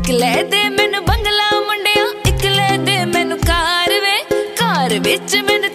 ਇੱਕ ਲੈ ਦੇ ਮੈਨੂੰ ਬੰਗਲਾ ਮੁੰਡਿਆ, ਇੱਕ ਲੈ ਦੇ ਮੈਨੂੰ ਕਾਰ ਵੇ। ਕਾਰ ਵਿੱਚ ਮੈਨੂੰ